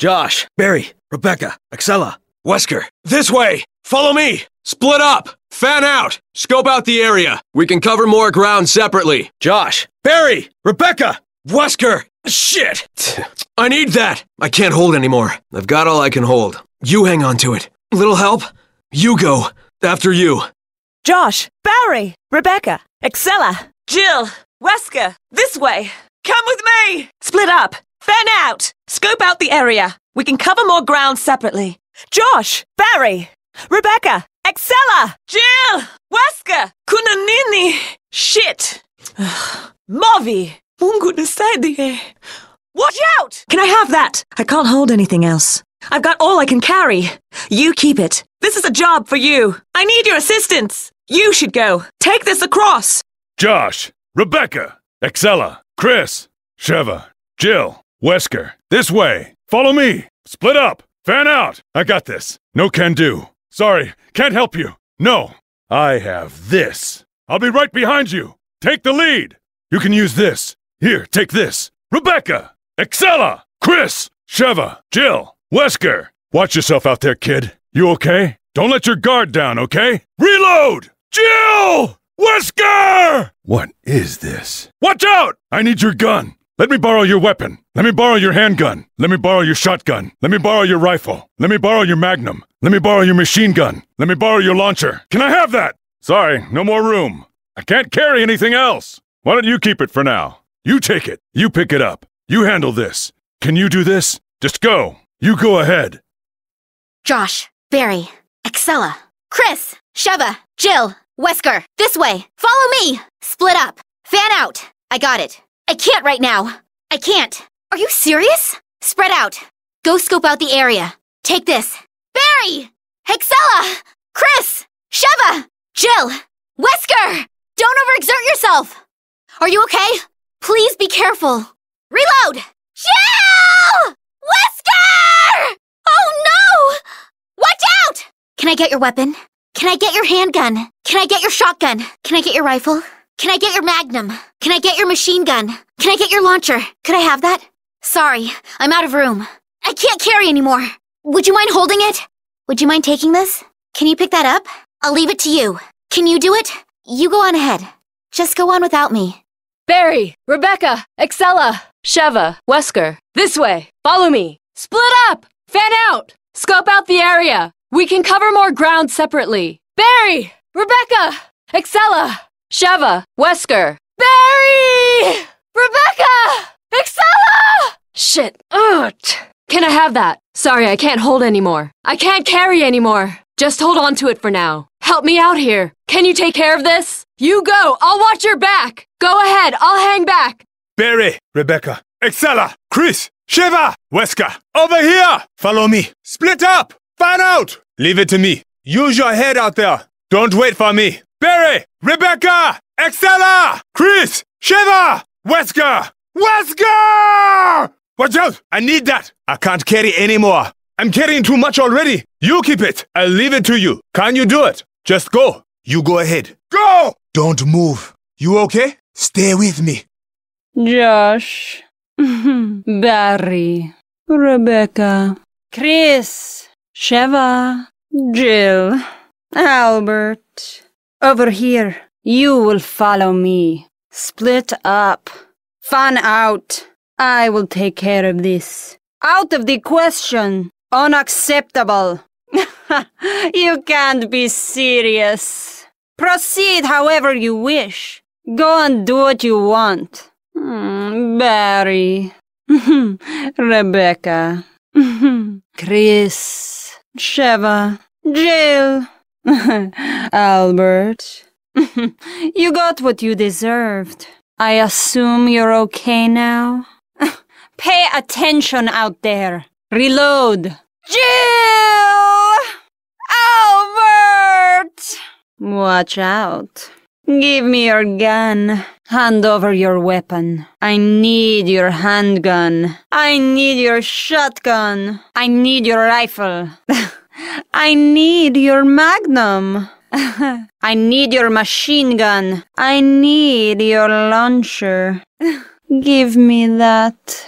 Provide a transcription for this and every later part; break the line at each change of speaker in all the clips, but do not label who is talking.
Josh, Barry, Rebecca, Excella, Wesker. This way! Follow me! Split up! Fan out! Scope out the area! We can cover more ground separately. Josh, Barry, Rebecca, Wesker! Shit! I need that! I can't hold anymore. I've got all I can hold. You hang on to it. Little help? You go. After you.
Josh, Barry, Rebecca, Excella, Jill, Wesker, this way. Come with me. Split up. Fan out. Scope out the area. We can cover more ground separately. Josh, Barry, Rebecca, Excella, Jill, Wesker, Kunanini. Shit. Mavi. Mungu nisaidie. Eh? Watch out! Can I have that? I can't hold anything else. I've got all I can carry. You keep it. This is a job for you. I need your assistance. You should go. Take this across.
Josh, Rebecca, Excella, Chris, Sheva, Jill, Wesker. This way. Follow me. Split up. Fan out. I got this. No can do. Sorry, can't help you. No. I have this. I'll be right behind you. Take the lead. You can use this. Here, take this. Rebecca, Excella, Chris, Sheva, Jill, Wesker. Watch yourself out there, kid. You okay? Don't let your guard down, okay? Reload! Jill! Wesker! What is this? Watch out! I need your gun. Let me borrow your weapon. Let me borrow your handgun. Let me borrow your shotgun. Let me borrow your rifle. Let me borrow your magnum. Let me borrow your machine gun. Let me borrow your launcher. Can I have that? Sorry, no more room. I can't carry anything else. Why don't you keep it for now? You take it. You pick it up. You handle this. Can you do this? Just go. You go ahead.
Josh, Barry, Excella, Chris, Sheva, Jill, Wesker, this way. Follow me. Split up. Fan out. I got it. I can't right now. I can't. Are you serious? Spread out. Go scope out the area. Take this. Barry! Excella! Chris! Sheva! Jill! Wesker! Don't overexert yourself! Are you okay? Please be careful. Reload! Jill! Wesker! Oh no! Watch out! Can I get your weapon? Can I get your handgun? Can I get your shotgun? Can I get your rifle? Can I get your magnum? Can I get your machine gun? Can I get your launcher? Could I have that? Sorry, I'm out of room. I can't carry anymore. Would you mind holding it? Would you mind taking this? Can you pick that up? I'll leave it to you. Can you do it? You go on ahead. Just go on without me.
Barry, Rebecca, Excella, Sheva, Wesker. This way. Follow me. Split up. Fan out. Scope out the area. We can cover more ground separately. Barry, Rebecca, Excella, Sheva, Wesker. Barry! Rebecca! Excella! Shit. Ugh. Can I have that? Sorry, I can't hold anymore. I can't carry anymore. Just hold on to it for now. Help me out here. Can you take care of this? You go. I'll watch your back. Go ahead. I'll hang back.
Barry, Rebecca, Excella, Chris, Sheva, Wesker. Over here! Follow me. Split up! Fan out! Leave it to me. Use your head out there. Don't wait for me. Barry, Rebecca, Excella, Chris, Sheva, Wesker, Wesker! Watch out! I need that. I can't carry anymore. I'm carrying too much already. You keep it. I'll leave it to you. Can you do it? Just go. You go ahead. Go! Don't move. You okay? Stay with me.
Josh, Barry, Rebecca, Chris, Sheva, Jill, Albert. Over here, you will follow me. Split up. Fan out. I will take care of this. Out of the question. Unacceptable. you can't be serious. Proceed however you wish. Go and do what you want. Hmm, Barry. Rebecca. Chris. Sheva. Jill. Albert. you got what you deserved. I assume you're okay now? Pay attention out there. Reload. Jill! Albert! Watch out. Give me your gun. Hand over your weapon. I need your handgun. I need your shotgun. I need your rifle. I need your magnum. I need your machine gun. I need your launcher. Give me that.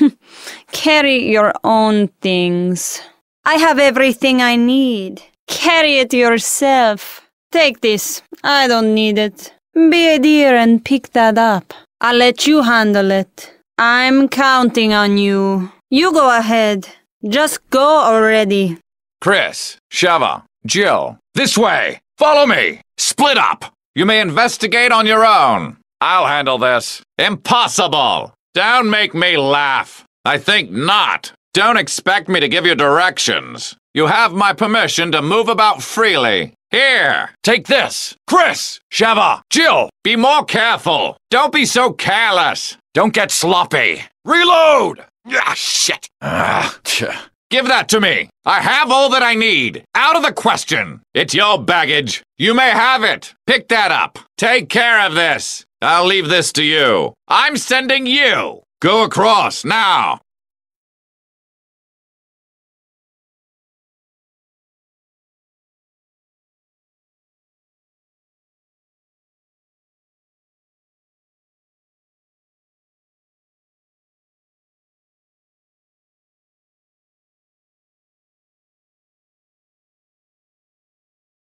Carry your own things. I have everything I need. Carry it yourself. Take this. I don't need it. Be a dear and pick that up. I'll let you handle it. I'm counting on you. You go ahead. Just go already.
Chris, Sheva, Jill, this way! Follow me! Split up! You may investigate on your own. I'll handle this. Impossible! Don't make me laugh. I think not. Don't expect me to give you directions. You have my permission to move about freely. Here, take this. Chris, Sheva, Jill, be more careful. Don't be so careless. Don't get sloppy. Reload! Ah, shit. Ah. Give that to me. I have all that I need. Out of the question. It's your baggage. You may have it. Pick that up. Take care of this. I'll leave this to you. I'm sending you. Go across now.